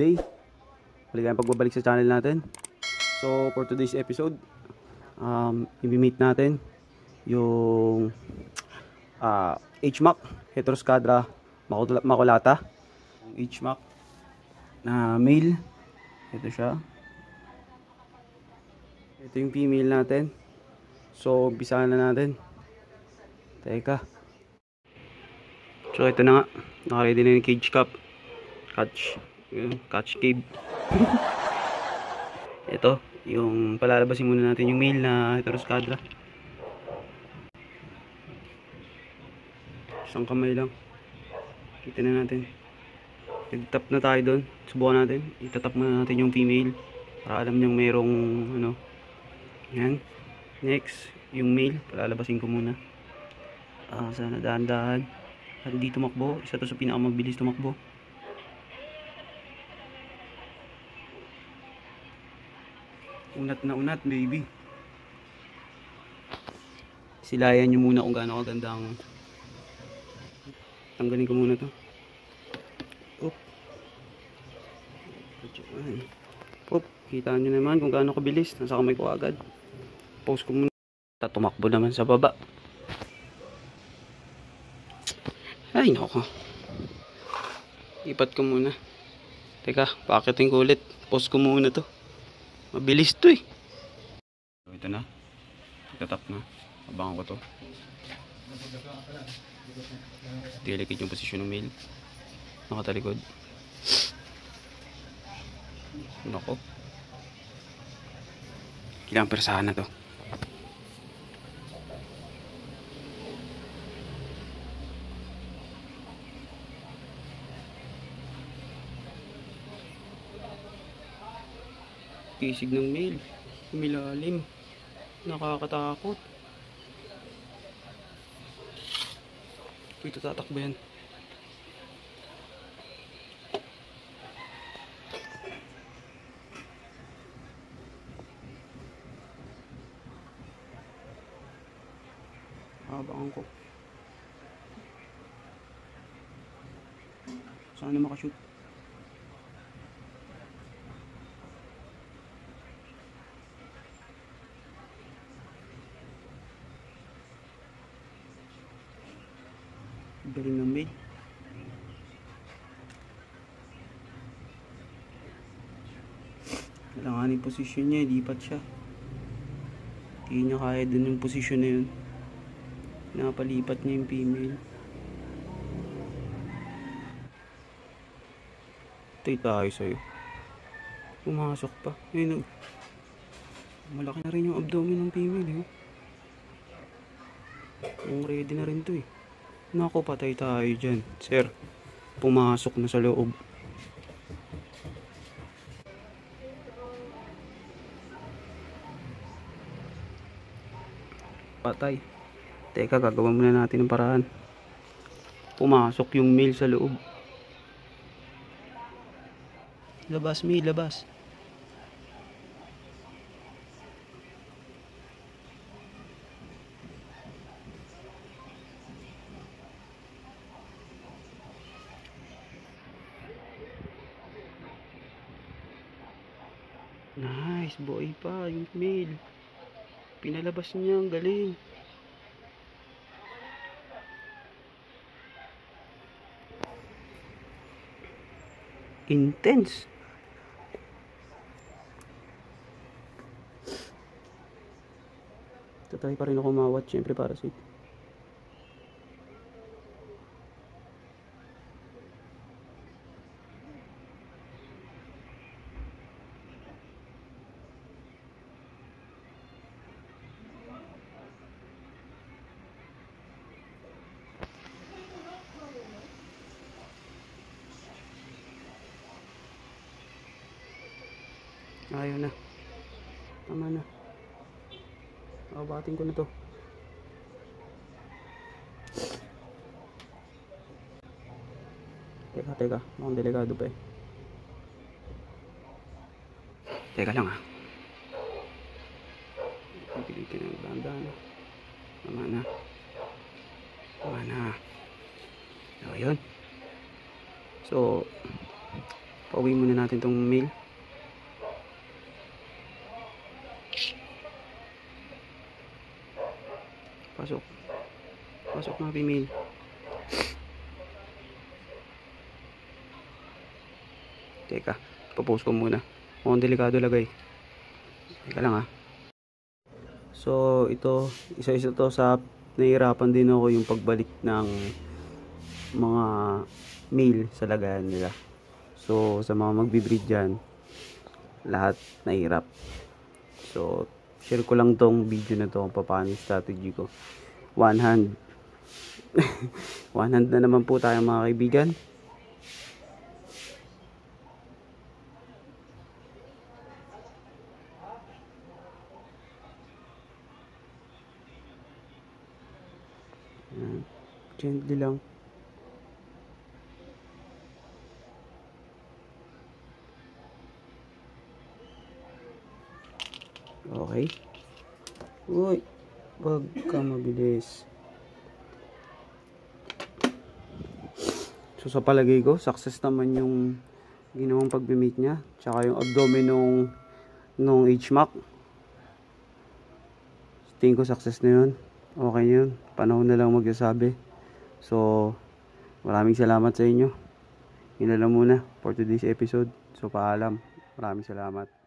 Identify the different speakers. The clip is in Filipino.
Speaker 1: day. Maligayang pagbabalik sa channel natin. So, for today's episode, um, i-meet natin yung uh, HMAC, Heteroscadra. Yung HMAC na male. Ito siya. Ito yung female natin. So, umpisahan na natin. Teka. So, ito na nga. Nakaready na yung cage cup. Catch. Yun, catch cave. ito. Yung palalabasin muna natin yung male na heteroscadra. Isang kamay lang. Kita na natin. Nag-tap na tayo doon. Subukan natin. Itatap muna natin yung female. Para alam niyang merong ano. Yan. Next, yung male. Palalabasin ko muna. Ah, sana dahan-dahan. At hindi tumakbo. Isa to sa pinakamabilis tumakbo. Unat na unat, baby. Silayan nyo muna kung gaano kaganda ang... Tanggalin ko muna to. Oop. Oop. Kita nyo naman kung gaano kabilis. Nasa kamay ko agad. Post ko muna. Tumakbo naman sa baba. Ay, nako. Ipat ko muna. Teka, pakitin ko ulit. Post ko muna to. Mabilis to eh. So, ito na. Itatap na. Abangan ko to. Delicate yung posisyon ng male. Nakatalikod. Nako. Ilang persahan na to. Pisig ng mail. Milalim. Nakakatakot. Ito tatakbo yan. Abangan ko. Sana makashoot. Galing ng maid. Kailangan yung posisyon niya, lipat siya. Hindi niya kaya dun yung posisyon na yun. Napalipat niya yung female. Tay tayo sa'yo. Pumasok pa. Ayun, malaki na rin yung abdomen ng female. Eh. Yung ready na rin to eh. Naku, patay tayo dyan. Sir, pumasok na sa loob. Patay. Teka, gagawa muna natin ng paraan. Pumasok yung mail sa loob. Labas, mail, labas. Nice, boy pa, yung mail. Pinalabas niya, ang galing. Intense. Tatry pa rin ako mawat, syempre para sa Ayaw na. Tama na. Abating ko na to. Teka, teka. Mukhang delikado pa eh. Teka lang ah. Pipilitin ng dahan-dahan. Tama na. Tama na. O, yun. So, Pauwi muna natin tong mail. Pasok. Pasok mga female. Teka, papost ko muna. Mukhang delikado lagay. Teka lang ah. So, ito, isa-isa to sa nahihirapan din ako yung pagbalik ng mga mail sa lagayan nila. So, sa mga magbe-breed dyan, lahat nahirap. So, share ko lang tong video na to kung paano strategy ko. One hand. One hand na naman po tayo mga kaibigan. Gently lang. Okay. Uy, wag ka mabilis. So sa palagay ko, success naman yung ginawang pagbe-make niya. Tsaka yung abdomen nung, nung HMAC. Tingin ko success na yun. Okay yun. Panahon na lang magsasabi. So, maraming salamat sa inyo. Yun na lang muna for today's episode. So, paalam. Maraming salamat.